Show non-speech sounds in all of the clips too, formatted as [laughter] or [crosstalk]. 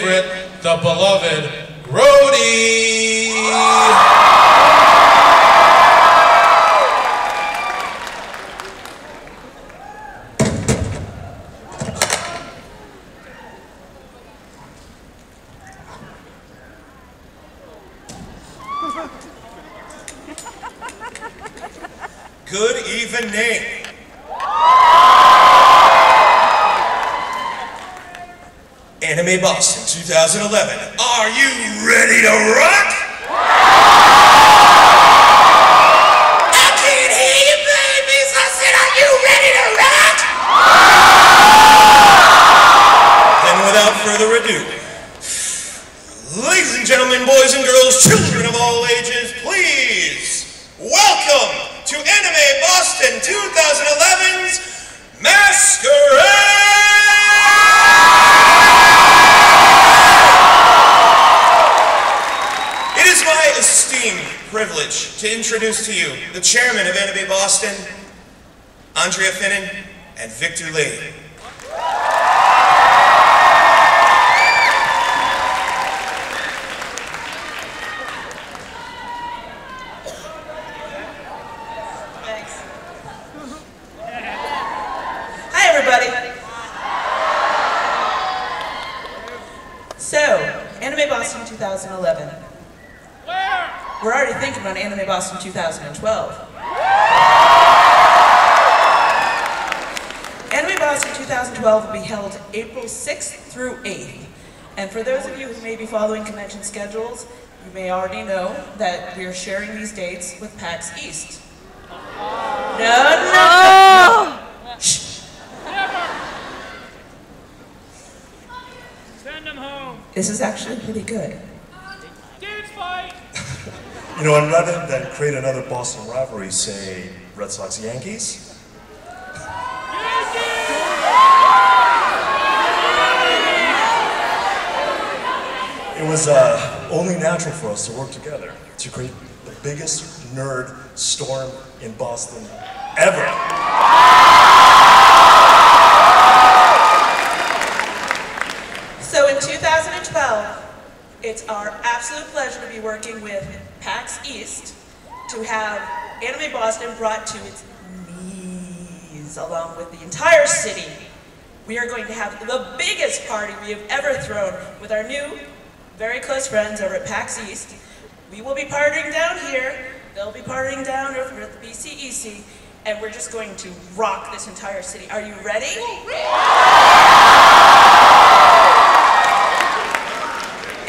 favorite, the beloved Grody. Good evening. Anime Boston 2011. Are you ready to rock? To introduce to you the chairman of Anime Boston, Andrea Finnan, and Victor Lee. Thanks. Hi, everybody. So, Anime Boston 2011. We're already thinking about Anime Boston 2012. Anime Boston 2012 will be held April 6th through 8th. And for those of you who may be following convention schedules, you may already know that we are sharing these dates with PAX East. No, no, no. Oh! Shh. Send them home. This is actually pretty good. Dudes fight. You know, and rather than create another Boston rivalry, say Red Sox Yankees, it was uh, only natural for us to work together to create the biggest nerd storm in Boston ever. So in 2012, it's our absolute pleasure to be working with PAX East to have Anime Boston brought to its knees along with the entire city. We are going to have the biggest party we have ever thrown with our new, very close friends over at PAX East. We will be partying down here, they'll be partying down over at the BCEC, and we're just going to rock this entire city. Are you ready?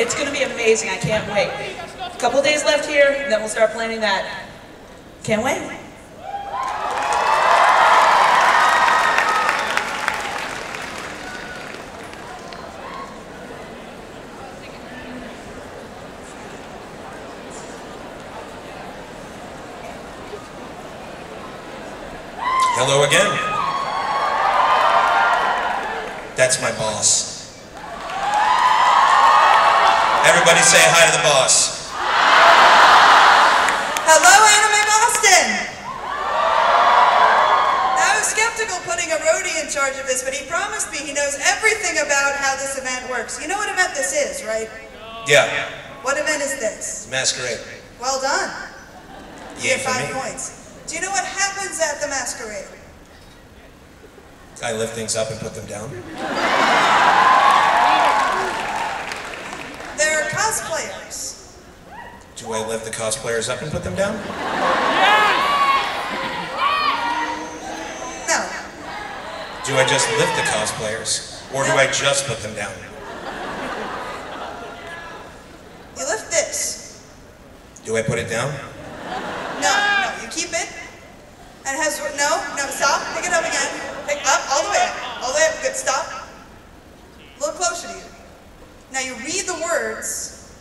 It's going to be amazing. I can't wait. Couple days left here, then we'll start planning that. Can't wait. Hello again. That's my boss. Everybody say hi to the boss. Hello, Anime Boston! I was skeptical putting a roadie in charge of this, but he promised me he knows everything about how this event works. You know what event this is, right? Yeah, What event is this? masquerade. Well done. You Yay get five points. Do you know what happens at the masquerade? I lift things up and put them down. There are cosplayers. Do I lift the cosplayers up and put them down? No. Do I just lift the cosplayers? Or do I just put them down? You lift this. Do I put it down? No, no, you keep it. And it has, no, no, stop. Pick it up again. Pick up, all the way up. All the way up. Good, stop. A little closer to you. Now you read the words.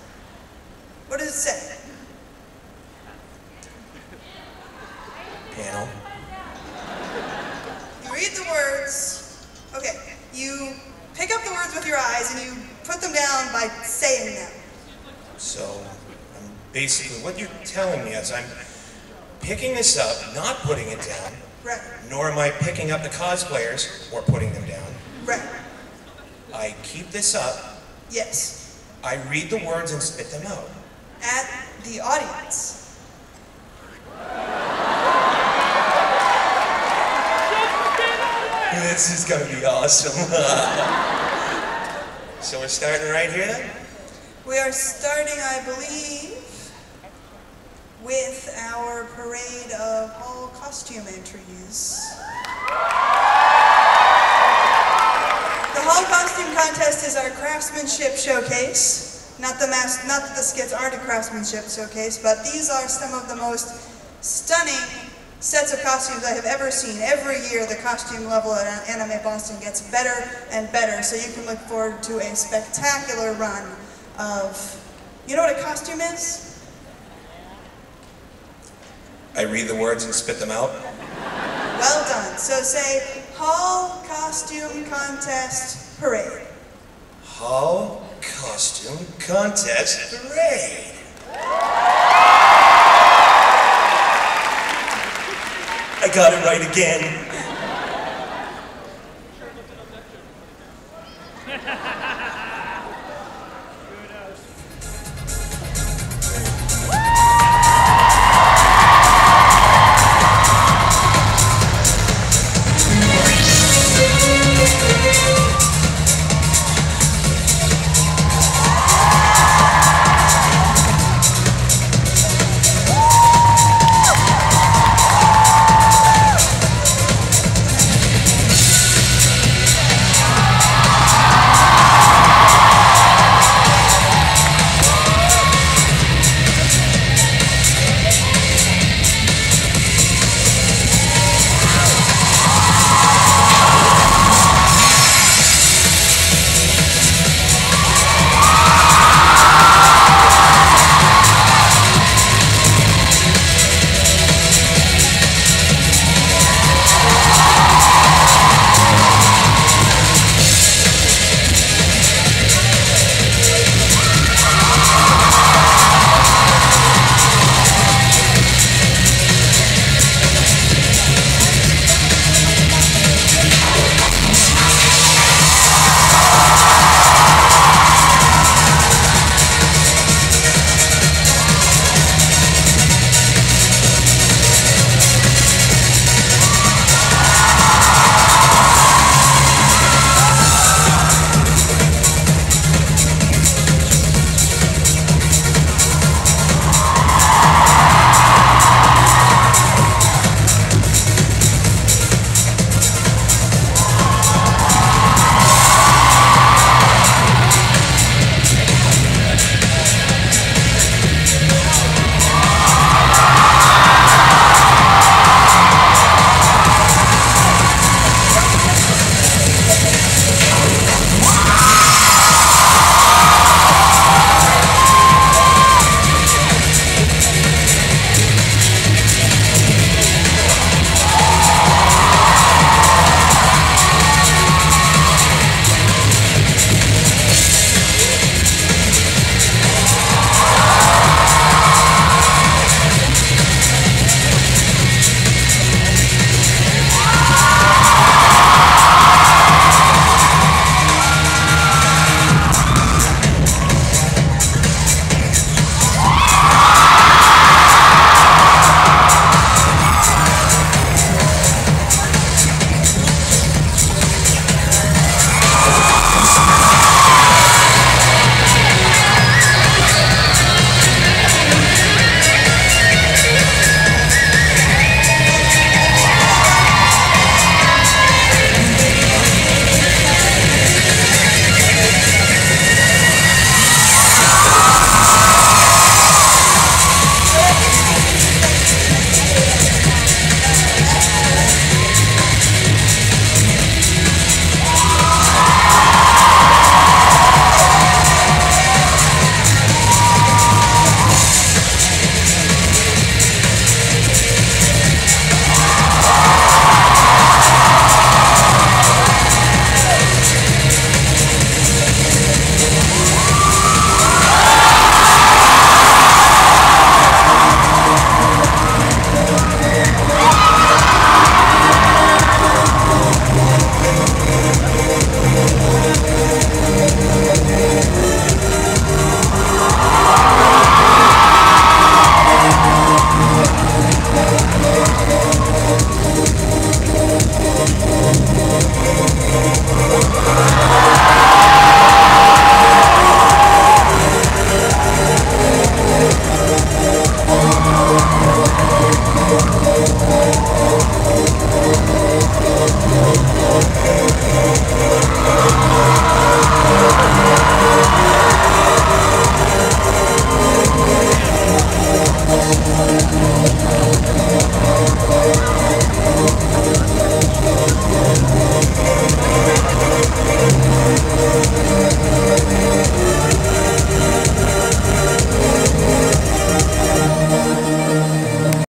What does it say? Panel. You read the words. Okay. You pick up the words with your eyes and you put them down by saying them. So, basically, what you're telling me is I'm picking this up, not putting it down, Right. nor am I picking up the cosplayers or putting them down. Right. I keep this up Yes. I read the words and spit them out. At the audience. This is gonna be awesome. [laughs] so we're starting right here then? We are starting, I believe, with our parade of all costume entries. The Hall Costume Contest is our craftsmanship showcase. Not the mass, not that the skits aren't a craftsmanship showcase, but these are some of the most stunning sets of costumes I have ever seen. Every year, the costume level at Anime Boston gets better and better, so you can look forward to a spectacular run of. You know what a costume is? I read the words and spit them out. Well done. So say Hall Costume Contest Parade. Hall Costume Contest Parade. I got it right again.